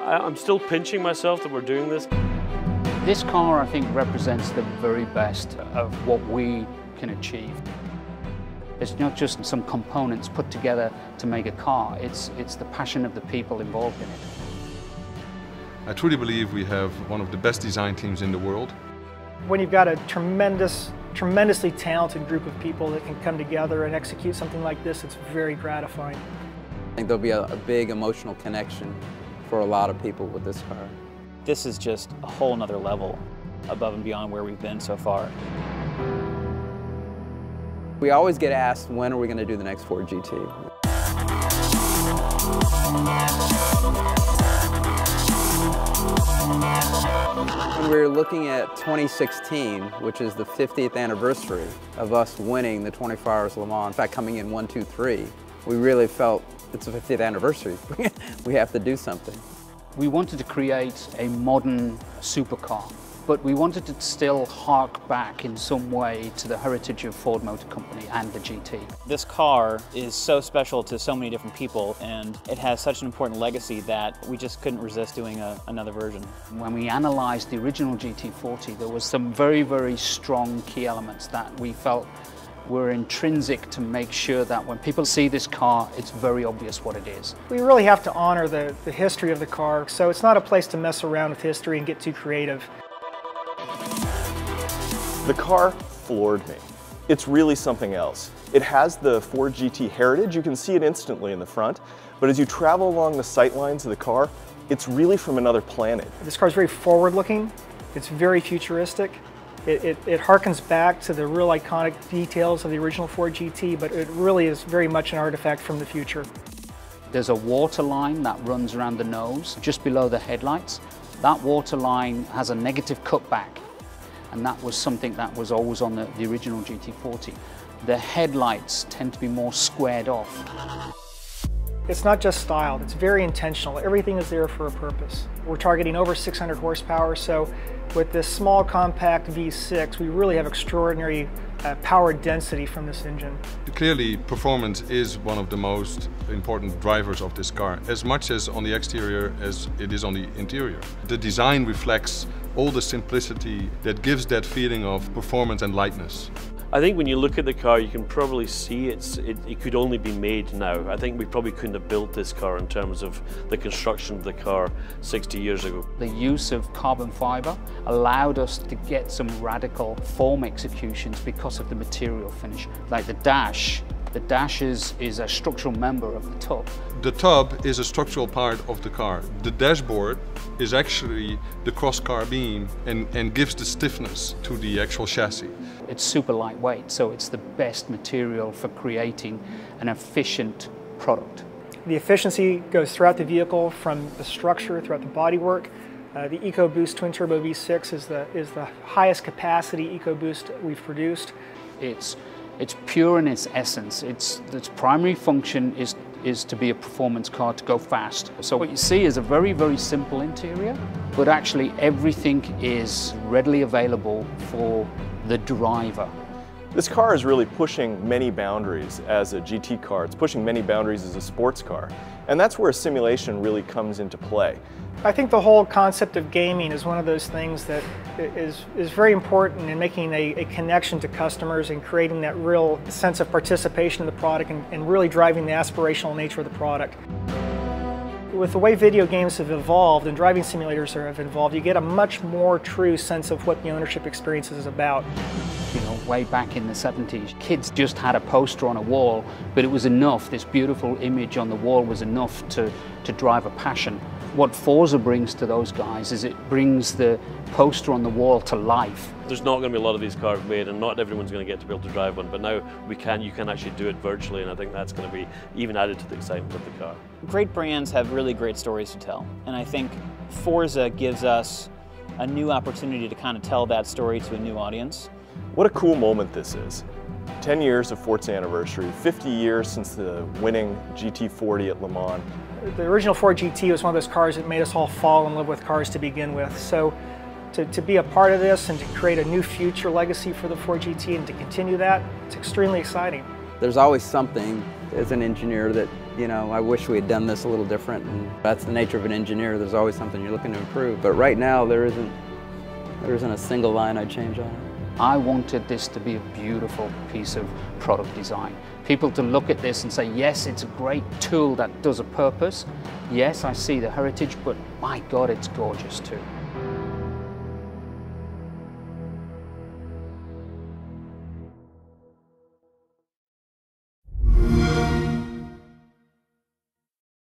I'm still pinching myself that we're doing this. This car, I think, represents the very best of what we can achieve. It's not just some components put together to make a car, it's, it's the passion of the people involved in it. I truly believe we have one of the best design teams in the world. When you've got a tremendous, tremendously talented group of people that can come together and execute something like this, it's very gratifying. I think there'll be a, a big emotional connection for a lot of people with this car. This is just a whole nother level above and beyond where we've been so far. We always get asked, when are we going to do the next Ford GT? When we were looking at 2016, which is the 50th anniversary of us winning the 24 Hours Le Mans, in fact coming in 1, 2, 3, we really felt it's the 50th anniversary. we have to do something. We wanted to create a modern supercar but we wanted to still hark back in some way to the heritage of Ford Motor Company and the GT. This car is so special to so many different people and it has such an important legacy that we just couldn't resist doing a, another version. When we analysed the original GT40 there was some very very strong key elements that we felt were intrinsic to make sure that when people see this car, it's very obvious what it is. We really have to honor the, the history of the car, so it's not a place to mess around with history and get too creative. The car floored me. It's really something else. It has the Ford GT heritage, you can see it instantly in the front, but as you travel along the sight lines of the car, it's really from another planet. This car is very forward looking, it's very futuristic, it, it, it, harkens back to the real iconic details of the original Ford GT, but it really is very much an artifact from the future. There's a water line that runs around the nose, just below the headlights. That water line has a negative cutback and that was something that was always on the, the original GT40. The headlights tend to be more squared off. It's not just styled, it's very intentional. Everything is there for a purpose. We're targeting over 600 horsepower, so with this small compact V6, we really have extraordinary uh, power density from this engine. Clearly, performance is one of the most important drivers of this car, as much as on the exterior as it is on the interior. The design reflects all the simplicity that gives that feeling of performance and lightness. I think when you look at the car, you can probably see it's, it, it, could only be made now. I think we probably couldn't have built this car in terms of the construction of the car 60 years ago. The use of carbon fibre allowed us to get some radical form executions because of the material finish. Like the dash the dash is, is a structural member of the tub. The tub is a structural part of the car. The dashboard is actually the cross-car beam and, and gives the stiffness to the actual chassis. It's super lightweight, so it's the best material for creating an efficient product. The efficiency goes throughout the vehicle from the structure, throughout the bodywork. Uh, the EcoBoost Twin Turbo V6 is the, is the highest capacity EcoBoost we've produced. It's it's pure in its essence. Its, its primary function is, is to be a performance car to go fast. So what you see is a very, very simple interior, but actually everything is readily available for the driver. This car is really pushing many boundaries as a GT car. It's pushing many boundaries as a sports car. And that's where simulation really comes into play. I think the whole concept of gaming is one of those things that is, is very important in making a, a connection to customers and creating that real sense of participation in the product and, and really driving the aspirational nature of the product. With the way video games have evolved and driving simulators have evolved, you get a much more true sense of what the ownership experience is about. You know, way back in the 70s, kids just had a poster on a wall, but it was enough, this beautiful image on the wall was enough to, to drive a passion. What Forza brings to those guys is it brings the poster on the wall to life. There's not going to be a lot of these cars made and not everyone's going to get to be able to drive one, but now we can, you can actually do it virtually and I think that's going to be even added to the excitement of the car. Great brands have really great stories to tell and I think Forza gives us a new opportunity to kind of tell that story to a new audience. What a cool moment this is. 10 years of Forza's anniversary, 50 years since the winning GT40 at Le Mans, the original Ford GT was one of those cars that made us all fall in love with cars to begin with. So to, to be a part of this and to create a new future legacy for the Ford GT and to continue that, it's extremely exciting. There's always something as an engineer that you know, I wish we had done this a little different. And that's the nature of an engineer. There's always something you're looking to improve. But right now, there isn't, there isn't a single line I'd change on. I wanted this to be a beautiful piece of product design. People to look at this and say, yes, it's a great tool that does a purpose. Yes, I see the heritage, but my God, it's gorgeous too.